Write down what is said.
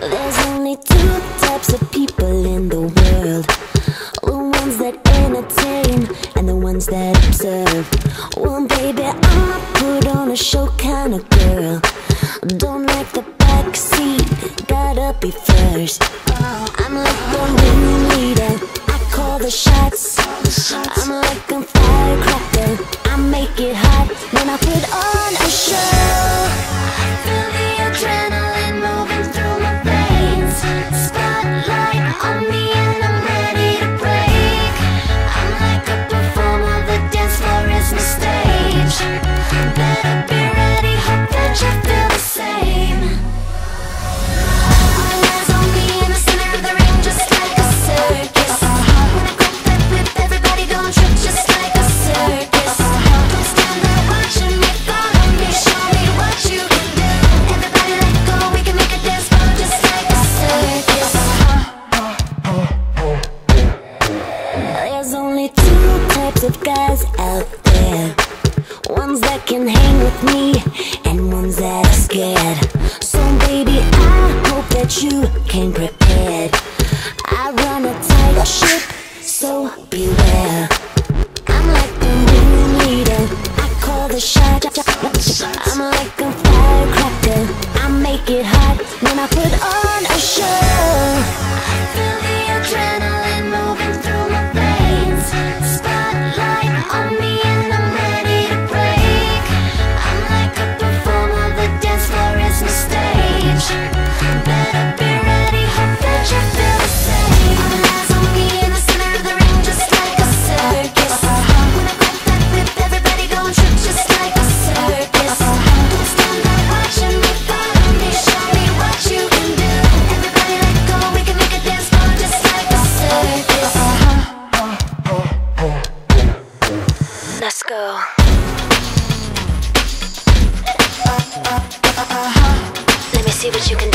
There's only two types of people in the world. The ones that entertain and the ones that observe. Well, baby, I'm a put on a show kind of girl. Don't like the back seat; gotta be first. I'm like the ringleader, I call the shots. I'm like types of guys out there. Ones that can hang with me and ones that are scared. So baby, I hope that you came prepared. I run a tight ship, so beware. I'm like the ringleader, I call the shot I'm like a firecracker, I make it hot when I put on go. Let me see what you can do.